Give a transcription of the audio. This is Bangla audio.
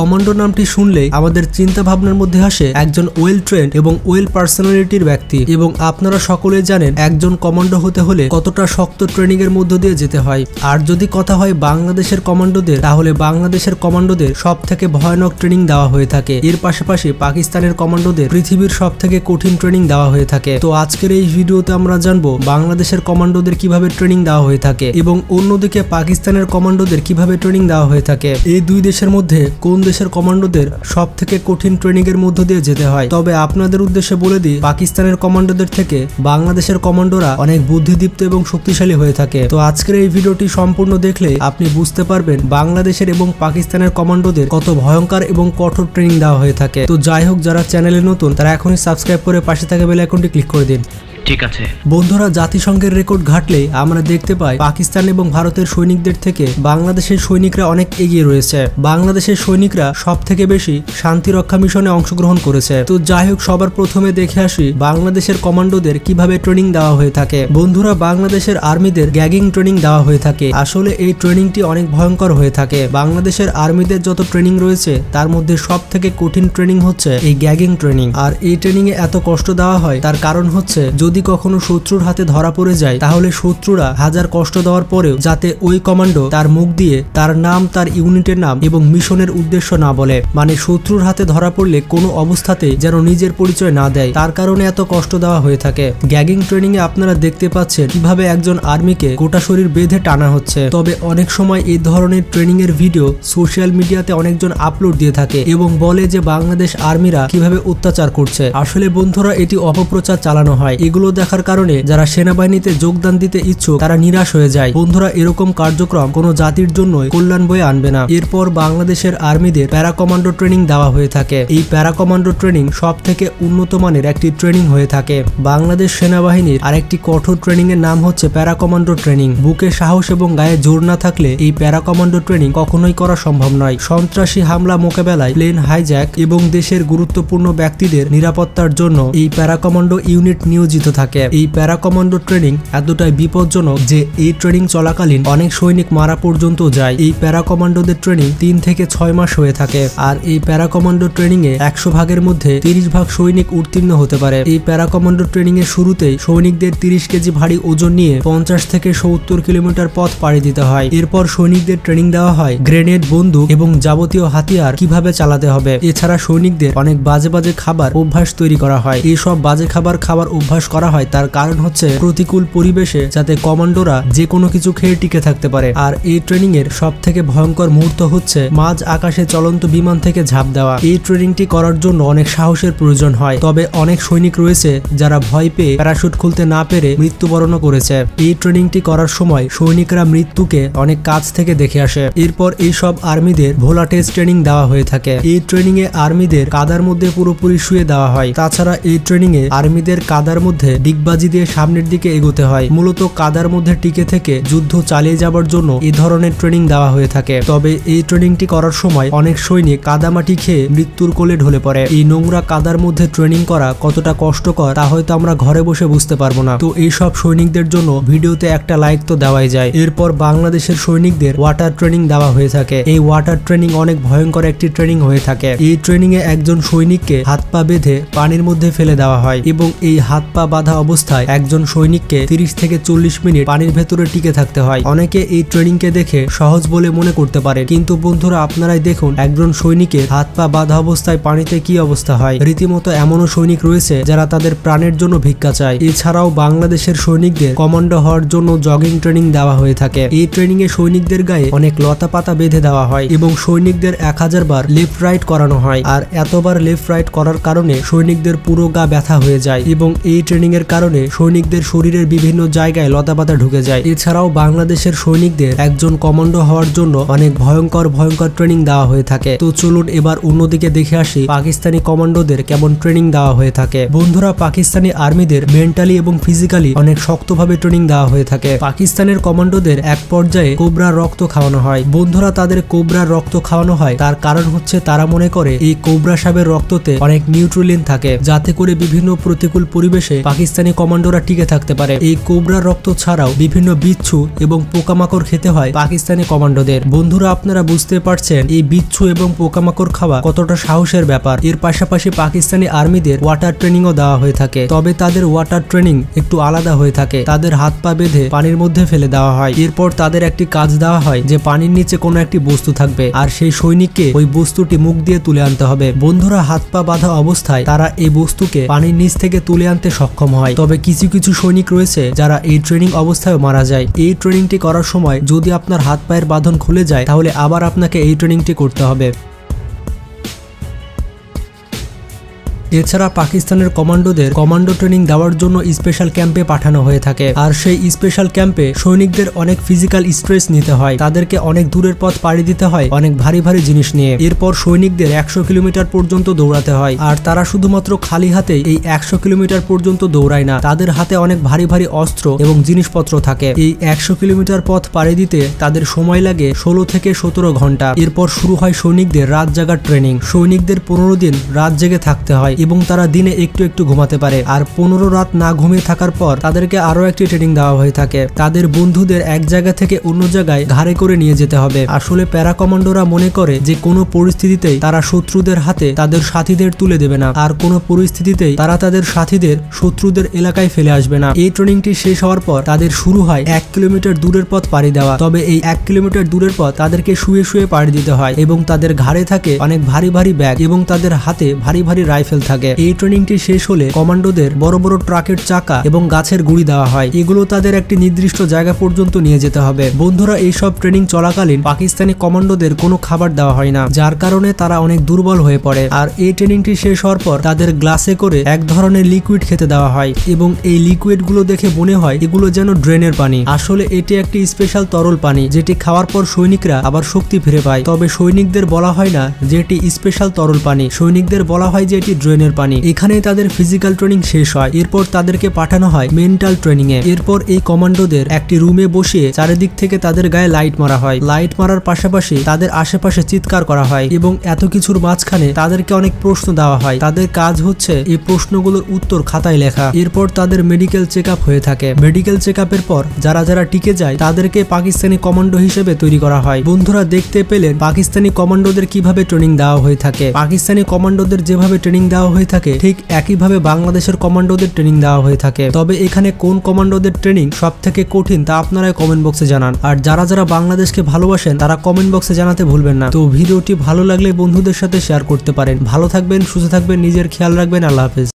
কমান্ডো নামটি শুনলে আমাদের চিন্তা ভাবনার মধ্যে আসে একজন ওয়েল ট্রেন্ড এবং ওয়েল পার্সোনালিটির ব্যক্তি। এবং আপনারা সকলে জানেন একজন কমান্ডো হতে হলে কতটা শক্ত ট্রেনিং এর মধ্য দিয়ে যেতে হয়। আর যদি কথা হয় বাংলাদেশের কমান্ডোদের, তাহলে বাংলাদেশের কমান্ডোদের সব থেকে ভয়ানক ট্রেনিং দেওয়া হয়ে থাকে। এর পাশাপাশি পাকিস্তানের কমান্ডোদের পৃথিবীর সব থেকে কঠিন ট্রেনিং দেওয়া হয়ে থাকে। তো আজকের এই ভিডিওতে আমরা জানব বাংলাদেশের কমান্ডোদের কীভাবে ট্রেনিং দেওয়া হয়ে থাকে এবং অন্যদিকে পাকিস্তানের কমান্ডোদের কীভাবে ট্রেনিং দেওয়া হয়ে থাকে। এই দুই দেশের মধ্যে কোন দেশের কমান্ডোদের সব থেকে কঠিন ট্রেনিং এর মধ্য দিয়ে যেতে হয়। তবে আপনাদের উদ্দেশ্যে বলে দিই, পাকিস্তানের কমান্ডোদের থেকে বাংলাদেশের কমান্ডোরা অনেক বুদ্ধিদীপ্ত এবং শক্তিশালী হয়ে থাকে। তো আজকের এই ভিডিওটি সম্পূর্ণ দেখলে আপনি বুঝতে পারবেন বাংলাদেশের এবং পাকিস্তানের কমান্ডোদের কত ভয়ঙ্কর এবং কঠোর ট্রেনিং দেওয়া হয়ে থাকে। তো যাই হোক, যারা চ্যানেলে নতুন, তারা এখনই সাবস্ক্রাইব করে পাশে থাকা বেল আইকনটি ক্লিক করে দিন। ঠিক আছে। বন্ধুরা, জাতিসংঘের রেকর্ড ঘাটলে আমরা দেখতে পাই পাকিস্তান এবং ভারতের সৈনিকদের থেকে বাংলাদেশের সৈনিকরা অনেক এগিয়ে রয়েছে। বাংলাদেশের সৈনিকরা সব থেকে বেশি শান্তি রক্ষা মিশনে অংশগ্রহণ করেছে। তো যাই হোক, সবার প্রথমে দেখে আসি বাংলাদেশের কমান্ডোদের কীভাবে ট্রেনিং দেওয়া হয়ে থাকে। বন্ধুরা, বাংলাদেশের আর্মিদের গ্যাগিং ট্রেনিং দেওয়া হয়ে থাকে। আসলে এই ট্রেনিংটি অনেক ভয়ঙ্কর হয়ে থাকে। বাংলাদেশের আর্মিদের যত ট্রেনিং রয়েছে, তার মধ্যে সব থেকে কঠিন ট্রেনিং হচ্ছে এই গ্যাগিং ট্রেনিং। আর এই ট্রেনিং এ এত কষ্ট দেওয়া হয়, তার কারণ হচ্ছে যদি কখনো শত্রুর হাতে ধরা পড়ে যায়, তাহলে শত্রুরা হাজার কষ্ট দেওয়ার পরেও যাতে ওই কমান্ডো তার মুখ দিয়ে তার নাম, তার ইউনিটের নাম এবং মিশনের উদ্দেশ্য না বলে। মানে শত্রুর হাতে ধরা পড়লে কোনো অবস্থাতে যেন নিজের পরিচয় না দেয়। তার কারণে এত কষ্ট দেওয়া হয়ে থাকে। গ্যাগিং ট্রেনিং এ আপনারা দেখতে পাচ্ছেন কীভাবে একজন আর্মিকে গোটা শরীর বেঁধে টানা হচ্ছে। তবে অনেক সময় এই ধরনের ট্রেনিং এর ভিডিও সোশ্যাল মিডিয়াতে অনেকজন আপলোড দিয়ে থাকে এবং বলে যে বাংলাদেশ আর্মিরা কীভাবে অত্যাচার করছে। আসলে বন্ধুরা, এটি অপপ্রচার চালানো হয়। এগুলো দেখার কারণে যারা সেনাবাহিনীতে যোগদান দিতে ইচ্ছুক, তারা নিরাশ হয়ে যায়। বন্ধুরা, এরকম কার্যক্রম কোনো জাতির জন্যই কল্যাণ বয়ে আনবে না। এরপর বাংলাদেশের আর্মিদের প্যারা কমান্ডো ট্রেনিং দেওয়া হয়ে থাকে। এই প্যারা কমান্ডো ট্রেনিং সব থেকে উন্নত মানের একটি ট্রেনিং হয়ে থাকে। বাংলাদেশ সেনাবাহিনীর আরেকটি কঠোর ট্রেনিং এর নাম হচ্ছে প্যারা কমান্ডো ট্রেনিং। বুকে সাহস এবং গায়ে জোর না থাকলে এই প্যারা কমান্ডো ট্রেনিং কখনোই করা সম্ভব নয়। সন্ত্রাসী হামলা মোকাবেলায় প্লেন হাইজ্যাক এবং দেশের গুরুত্বপূর্ণ ব্যক্তিদের নিরাপত্তার জন্য এই প্যারা কমান্ডো ইউনিট নিয়োজিত থাকে। এই প্যারা কমান্ডো ট্রেনিং এতটাই বিপজ্জনক যে এই ট্রেনিং চলাকালীন অনেক সৈনিক মারা পর্যন্ত যায়। এই প্যারা কমান্ডোদের ট্রেনিং তিন থেকে ছয় মাস হয়ে থাকে আর এই প্যারা কমান্ডো ট্রেনিং এ একশো ভাগের মধ্যে তিরিশ ভাগ সৈনিক উত্তীর্ণ হতে পারে। এই প্যারা কমান্ডো ট্রেনিং এর শুরুতেই সৈনিকদের তিরিশ কেজি ভারী ওজন নিয়ে পঞ্চাশ থেকে সত্তর কিলোমিটার পথ পাড়ি দিতে হয়। এরপর সৈনিকদের ট্রেনিং দেওয়া হয় গ্রেনেড, বন্দুক এবং যাবতীয় হাতিয়ার কীভাবে চালাতে হবে। এছাড়া সৈনিকদের অনেক বাজে বাজে খাবার অভ্যাস তৈরি করা হয়। এইসব বাজে খাবার খাবার অভ্যাস করা হয়, তার কারণ হচ্ছে প্রতিকূল পরিবেশে যাতে কমান্ডোরা যে কোনো কিছু খেয়ে টিকে থাকতে পারে। আর এই ট্রেনিং এর সব থেকে ভয়ঙ্কর মুহূর্ত হচ্ছে মাঝ আকাশে চলন্ত বিমান থেকে ঝাঁপ দেওয়া। এই ট্রেনিংটি করার জন্য অনেক সাহসের প্রয়োজন হয়, তবে অনেক সৈনিক রয়েছে যারা ভয় পেয়ে প্যারাশুট খুলতে না পেরে মৃত্যুবরণ করেছে। এই ট্রেনিংটি করার সময় সৈনিকরা মৃত্যুকে অনেক কাছ থেকে দেখে আসে। এরপর এই সব আর্মিদের ভোলাটেজ ট্রেনিং দেওয়া হয়ে থাকে। এই ট্রেনিং এ আর্মিদের কাদার মধ্যে পুরোপুরি শুয়ে দেওয়া হয়। তাছাড়া এই ট্রেনিং এ আর্মিদের কাদার মধ্যে ডিগবাজি দিয়ে সামনের দিকে এগোতে হয়। মূলত কাদার মধ্যে টিকে থেকে যুদ্ধ চালিয়ে যাবার জন্য এই ধরনের ট্রেনিং দেওয়া হয়ে থাকে। তবে এই ট্রেনিংটি করার সময় অনেক সৈনিক কাদামাটি খেয়ে মৃত্যুর কোলে ঢলে পড়ে। এই নোংরা কাদার মধ্যে ট্রেনিং করা কতটা কষ্টকর তা হয়তো আমরা ঘরে বসে বুঝতে পারব না। তো এই সব সৈনিকদের জন্য ভিডিওতে একটা লাইক তো দেওয়াই যায়। এরপর বাংলাদেশের সৈনিকদের ওয়াটার ট্রেনিং দেওয়া হয়ে থাকে। এই ওয়াটার ট্রেনিং অনেক ভয়ঙ্কর একটি ট্রেনিং হয়ে থাকে। এই ট্রেনিং এ একজন সৈনিককে হাত পা বেঁধে পানির মধ্যে ফেলে দেওয়া হয় এবং এই হাত পা বাঁধা অবস্থায় একজন সৈনিককে তিরিশ থেকে চল্লিশ মিনিট পানির ভেতরে টিকে থাকতে হয়। অনেকে এই ট্রেনিং কে দেখে সহজ বলে মনে করতে পারে কিন্তু বন্ধুরা, আপনারাই দেখুন একজন সৈনিকের হাত পা বাঁধা অবস্থায় পানিতে কি অবস্থা হয়। রীতিমতো এমনও সৈনিক রয়েছে যারা তাদের প্রাণের জন্য ভিক্ষা চায়। এছাড়াও বাংলাদেশের সৈনিকদের কমান্ডো হওয়ার জন্য জগিং ট্রেনিং দেওয়া হয়ে থাকে। এই ট্রেনিং এ সৈনিকদের গায়ে অনেক লতা পাতা বেঁধে দেওয়া হয় এবং সৈনিকদের এক হাজার বার লেফট রাইট করানো হয়। আর এতবার লেফট রাইট করার কারণে সৈনিকদের পুরো গা ব্যথা হয়ে যায় এবং এই ট্রেনিং এর কারণে সৈনিকদের শরীরের বিভিন্ন জায়গায় লতা পাতা ঢুকে যায়। এছাড়াও বাংলাদেশের সৈনিকদের একজন কমান্ডো হওয়ার জন্য অনেক ভয়ঙ্কর ভয়ঙ্কর ট্রেনিং দেওয়া হয়ে থাকে। তো চলুন এবার অন্যদিকে দেখে আসি পাকিস্তানি কমান্ডোদের কেমন ট্রেনিং দেওয়া হয়ে থাকে। বন্ধুরা, পাকিস্তানি আর্মিদের মেন্টালি এবং ফিজিক্যালি অনেক শক্তভাবে ট্রেনিং দেওয়া হয়ে থাকে। পাকিস্তানের কমান্ডোদের এক পর্যায়ে কোবরার রক্ত খাওয়ানো হয়। বন্ধুরা, তাদের কোবরার রক্ত খাওয়ানো হয়, তার কারণ হচ্ছে তারা মনে করে এই কোবরা সাপের রক্ততে অনেক নিউট্রোলিন থাকে। যাতে করে বিভিন্ন প্রতিকূল পরিবেশে পাকিস্তানি কমান্ডোরা টিকে থাকতে পারে। এই কোবরার রক্ত ছাড়াও বিভিন্ন বিচ্ছু এবং পোকামাকড় খেতে হয় পাকিস্তানি কমান্ডোদের। বন্ধুরা, আপনারা বুঝতে পারছেন এই বিচ্ছু এবং পোকামাকড় খাওয়া কতটা সাহসের ব্যাপার। এর পাশাপাশি পাকিস্তানি আর্মিদের ওয়াটার ট্রেনিংও দেওয়া হয়ে থাকে। তবে তাদের ওয়াটার ট্রেনিং একটু আলাদা হয়ে থাকে। তাদের হাত পা বেঁধে পানির মধ্যে ফেলে দেওয়া হয়। এরপর তাদের একটি কাজ দেওয়া হয় যে পানির নিচে কোনো একটি বস্তু থাকবে আর সেই সৈনিককে ওই বস্তুটি মুখ দিয়ে তুলে আনতে হবে। বন্ধুরা, হাত পা বাঁধা অবস্থায় তারা এই বস্তুকে পানির নিচ থেকে তুলে আনতে সক্ষম হয়। তবে কিছু কিছু সৈনিক রয়েছে যারা এই ট্রেনিং অবস্থায় মারা যায়। এই ট্রেনিংটি করার সময় যদি আপনার হাত পায়ের বাঁধন খুলে যায়, তাহলে আবার আপনাকে এই ট্রেনিংটি করতে হবে। এছাড়া পাকিস্তানের কমান্ডোদের কমান্ডো ট্রেনিং দেওয়ার জন্য স্পেশাল ক্যাম্পে পাঠানো হয়ে থাকে। আর সেই স্পেশাল ক্যাম্পে সৈনিকদের অনেক ফিজিক্যাল স্ট্রেস নিতে হয়। তাদেরকে অনেক দূরের পথ পাড়ি দিতে হয় অনেক ভারী ভারী জিনিস নিয়ে। এরপর সৈনিকদের একশো কিলোমিটার পর্যন্ত দৌড়াতে হয়। আর তারা শুধুমাত্র খালি হাতে এই একশো কিলোমিটার পর্যন্ত দৌড়ায় না, তাদের হাতে অনেক ভারী ভারী অস্ত্র এবং জিনিসপত্র থাকে। এই একশো কিলোমিটার পথ পাড়ি দিতে তাদের সময় লাগে ষোলো থেকে সতেরো ঘণ্টা। এরপর শুরু হয় সৈনিকদের রাত জাগার ট্রেনিং। সৈনিকদের পনেরো দিন রাত জেগে থাকতে হয়। এবং তারা দিনে একটু একটু ঘুমাতে পারে। আর পনেরো রাত না ঘুমিয়ে থাকার পর তাদেরকে আরও একটি ট্রেনিং দেওয়া হয়ে থাকে। তাদের বন্ধুদের এক জায়গা থেকে অন্য জায়গায় ঘাড়ে করে নিয়ে যেতে হবে। আসলে প্যারা কমান্ডোরা মনে করে যে কোনো পরিস্থিতিতেই তারা শত্রুদের হাতে তাদের সাথীদের তুলে দেবে না। আর কোনো পরিস্থিতিতেই তারা তাদের সাথীদের শত্রুদের এলাকায় ফেলে আসবে না। এই ট্রেনিংটি শেষ হওয়ার পর তাদের শুরু হয় এক কিলোমিটার দূরের পথ পাড়ি দেওয়া। তবে এই এক কিলোমিটার দূরের পথ তাদেরকে শুয়ে শুয়ে পাড়ি দিতে হয় এবং তাদের ঘাড়ে থাকে অনেক ভারী ভারী ব্যাগ এবং তাদের হাতে ভারী ভারী রাইফেল থাকে। এই ট্রেনিংটি শেষ হলে কমান্ডোদের বড় বড় ট্রাকের চাকা এবং গাছের গুড়ি দেওয়া হয়। এগুলো তাদের একটি নির্দিষ্ট জায়গা পর্যন্ত নিয়ে যেতে হবে। বন্ধুরা, এইসব ট্রেনিং চলাকালীন পাকিস্তানি কমান্ডোদের কোনো খাবার দেওয়া হয় না, যার কারণে তারা অনেক দুর্বল হয়ে পড়ে। আর এই ট্রেনিংটি শেষ হওয়ার পর তাদের গ্লাসে করে এক ধরনের লিকুইড খেতে দেওয়া হয় এবং এই লিকুইডগুলো দেখে মনে হয় এগুলো যেন ড্রেনের পানি। আসলে এটি একটি স্পেশাল তরল পানি, যেটি খাওয়ার পর সৈনিকরা আবার শক্তি ফিরে পায়। তবে সৈনিকদের বলা হয় না যে এটি স্পেশাল তরল পানি। সৈনিকদের বলা হয় যে এটি ড্রেনের পানি। এখানে তাদের ফিজিক্যাল ট্রেনিং শেষ হয়। এরপর তাদেরকে পাঠানো হয় মেন্টাল ট্রেনিং এ এরপর এই কমান্ডোদের একটি রুমে বসিয়ে চারিদিক থেকে তাদের গায়ে লাইট মারা হয়। লাইট মারার পাশাপাশি তাদের আশেপাশে চিৎকার করা হয় এবং এত কিছুর মাঝখানে তাদেরকে অনেক প্রশ্ন দেওয়া হয়। তাদের কাজ হচ্ছে এই প্রশ্নগুলোর উত্তর খাতায় লেখা। এরপর তাদের মেডিকেল চেক হয়ে থাকে। মেডিকেল চেক পর যারা যারা টিকে যায়, তাদেরকে পাকিস্তানি কমান্ডো হিসেবে তৈরি করা হয়। বন্ধুরা, দেখতে পেলেন পাকিস্তানি কমান্ডোদের কীভাবে ট্রেনিং দেওয়া হয়ে থাকে। পাকিস্তানি কমান্ডোদের যেভাবে ট্রেনিং দেওয়া হয়ে থাকে, ঠিক একইভাবে বাংলাদেশের কমান্ডোদের ট্রেনিং দেওয়া হয়ে থাকে। তবে এখানে কোন কমান্ডোদের ট্রেনিং সব থেকে কঠিন তা আপনারাই কমেন্ট বক্সে জানান। আর যারা যারা বাংলাদেশকে ভালোবাসেন, তারা কমেন্ট বক্সে জানাতে ভুলবেন না। তো ভিডিওটি ভালো লাগলে বন্ধুদের সাথে শেয়ার করতে পারেন। ভালো থাকবেন, সুস্থ থাকবেন, নিজের খেয়াল রাখবেন। আল্লাহ হাফেজ।